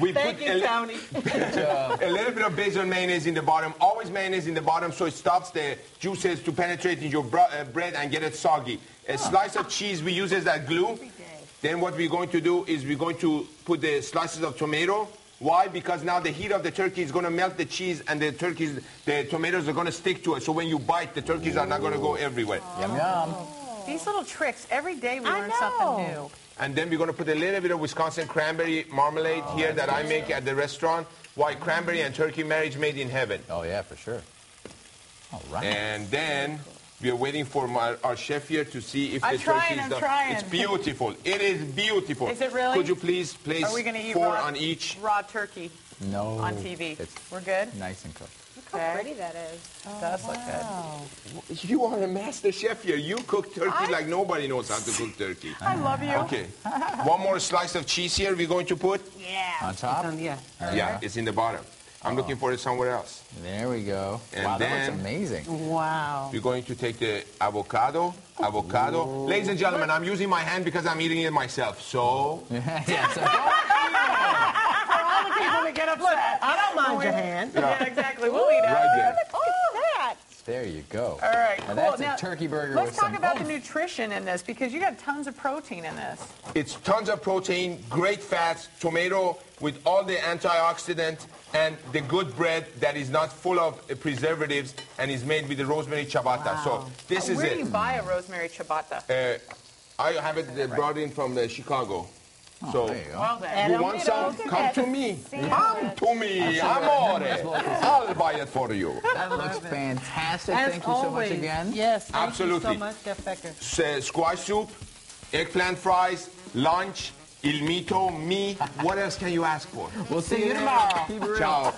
We Thank put you, a, li- Tony. a little bit of basil mayonnaise in the bottom. Always mayonnaise in the bottom so it stops the juices to penetrate in your bro- uh, bread and get it soggy. A slice of cheese we use as that glue. Then what we're going to do is we're going to put the slices of tomato. Why? Because now the heat of the turkey is going to melt the cheese and the turkeys, the tomatoes are going to stick to it. So when you bite, the turkeys are not going to go everywhere. Yum, yum. These little tricks, every day we I learn know. something new. And then we're going to put a little bit of Wisconsin cranberry marmalade oh, here that I make at the restaurant. Why cranberry and turkey marriage made in heaven. Oh, yeah, for sure. All right. And then we are waiting for my, our chef here to see if I'm the trying, turkey is I'm done. trying. It's beautiful. It is beautiful. Is it really? Could you please place Are we going to eat four raw, on each? raw turkey no. on TV? It's We're good? nice and cooked. Okay. Look how pretty that is. Does look good. You are a master chef here. You cook turkey I- like nobody knows how to cook turkey. I love you. Okay. One more slice of cheese here we're going to put. Yeah. On top? Um, yeah. Yeah, it's in the bottom. I'm looking for it somewhere else. There we go. And wow, that then- looks amazing. Wow. You're going to take the avocado. Avocado. Ladies and gentlemen, I'm using my hand because I'm eating it myself. So, yeah, so, All the people that get upset. I don't mind your hand. Yeah, exactly. We'll eat it. right there. Look at that. there you go. All right, Now cool. that's Now, a turkey burger Let's with talk some about the nutrition in this because you got tons of protein in this. It's tons of protein, great fats, tomato with all the antioxidant and the good bread that is not full of preservatives and is made with the rosemary ciabatta. So this is Where do you buy a rosemary ciabatta? Uh, I have it uh, brought in from uh, Chicago. Oh, so Oh, There you well you want some? Come to me. Come to me, amore. I'll buy it for you. That looks fantastic. As Thank you so much again. Yes, thank Absolutely. you so much, Chef Feker. S- squash soup, eggplant fries, lunch, il mito, me. What else can you ask for? We'll see, you there. tomorrow. Keep it real. Ciao.